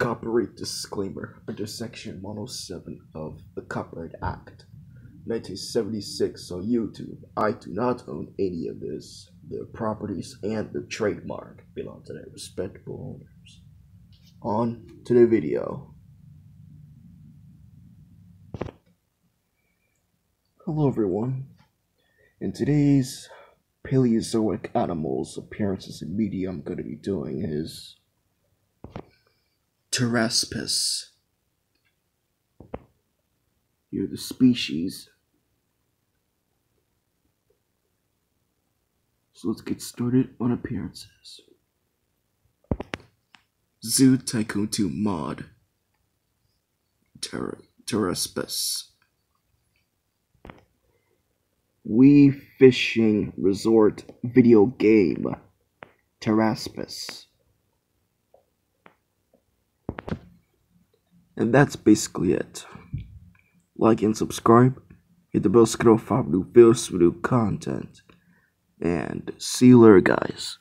Copyright disclaimer under Section 107 of the Copyright Act 1976 on YouTube. I do not own any of this. The properties and the trademark belong to their respectable owners. On to the video. Hello everyone. In today's Paleozoic animals appearances in media I'm going to be doing is Pteraspis. You're the species. So let's get started on appearances. Zoo Tycoon 2 Mod. Ter- Pteraspis. Wii Fishing Resort video game. Pteraspis. And that's basically it. Like and subscribe. Hit the bell to get new videos, new content. And see you later, guys.